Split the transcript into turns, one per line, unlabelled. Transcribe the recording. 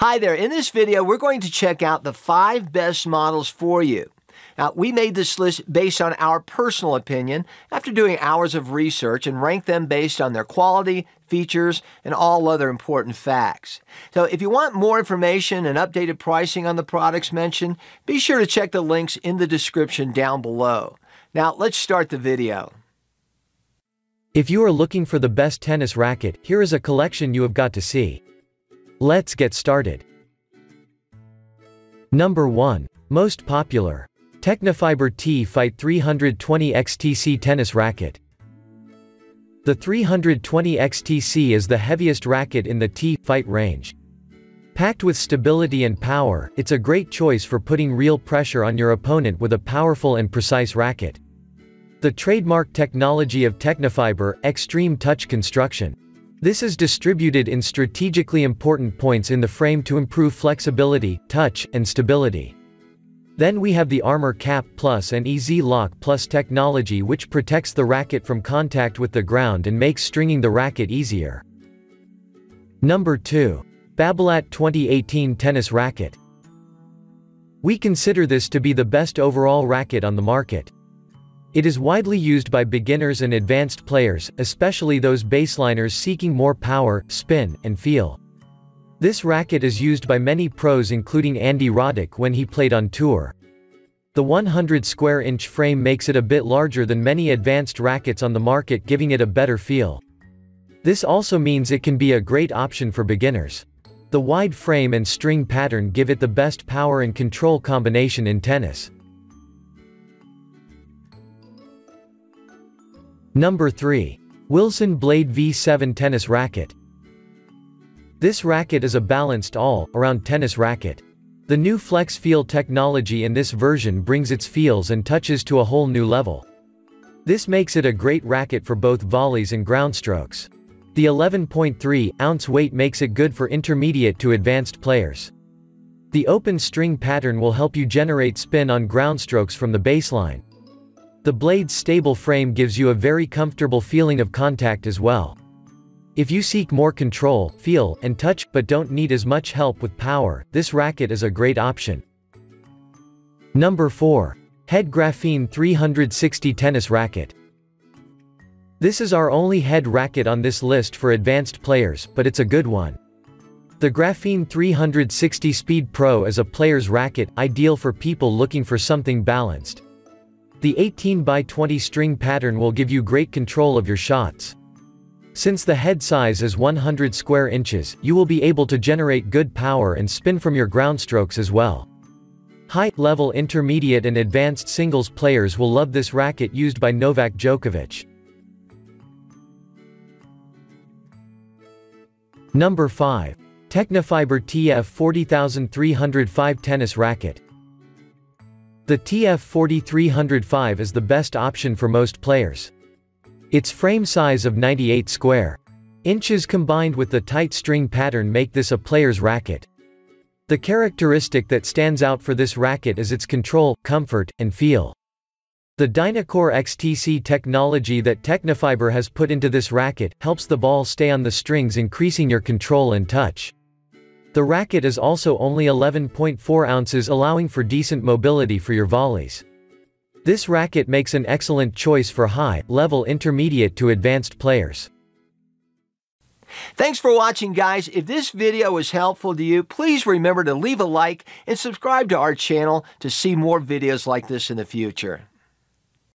Hi there, in this video we're going to check out the five best models for you. Now, we made this list based on our personal opinion after doing hours of research and ranked them based on their quality, features, and all other important facts. So, if you want more information and updated pricing on the products mentioned, be sure to check the links in the description down below. Now, let's start the video.
If you are looking for the best tennis racket, here is a collection you have got to see. Let's get started. Number 1. Most popular. Tecnifibre T-Fight 320 XTC Tennis Racket. The 320 XTC is the heaviest racket in the T-Fight range. Packed with stability and power, it's a great choice for putting real pressure on your opponent with a powerful and precise racket. The trademark technology of Tecnifibre, Extreme Touch Construction. This is distributed in strategically important points in the frame to improve flexibility, touch, and stability. Then we have the Armor Cap Plus and EZ Lock Plus technology which protects the racket from contact with the ground and makes stringing the racket easier. Number 2. Babolat 2018 Tennis Racket. We consider this to be the best overall racket on the market. It is widely used by beginners and advanced players, especially those baseliners seeking more power, spin, and feel. This racket is used by many pros including Andy Roddick when he played on tour. The 100 square inch frame makes it a bit larger than many advanced rackets on the market giving it a better feel. This also means it can be a great option for beginners. The wide frame and string pattern give it the best power and control combination in tennis. Number 3. Wilson Blade V7 Tennis Racket. This racket is a balanced all-around tennis racket. The new Flex Feel technology in this version brings its feels and touches to a whole new level. This makes it a great racket for both volleys and ground strokes. The 11.3 ounce weight makes it good for intermediate to advanced players. The open string pattern will help you generate spin on ground strokes from the baseline. The blade's stable frame gives you a very comfortable feeling of contact as well. If you seek more control, feel, and touch, but don't need as much help with power, this racket is a great option. Number 4. Head Graphene 360 Tennis Racket. This is our only head racket on this list for advanced players, but it's a good one. The Graphene 360 Speed Pro is a player's racket, ideal for people looking for something balanced. The 18 by 20 string pattern will give you great control of your shots. Since the head size is 100 square inches, you will be able to generate good power and spin from your ground strokes as well. High-level intermediate and advanced singles players will love this racket used by Novak Djokovic. Number 5. Tecnifibre TF 40305 Tennis Racket. The TF 4305 is the best option for most players. Its frame size of 98 square inches combined with the tight string pattern make this a player's racket. The characteristic that stands out for this racket is its control, comfort, and feel. The Dynacore XTC technology that Tecnifibre has put into this racket helps the ball stay on the strings increasing your control and touch. The racket is also only 11.4 ounces allowing for decent mobility for your volleys. This racket makes an excellent choice for high-level intermediate to advanced players.
Thanks for watching guys. If this video was helpful to you, please remember to leave a like and subscribe to our channel to see more videos like this in the future.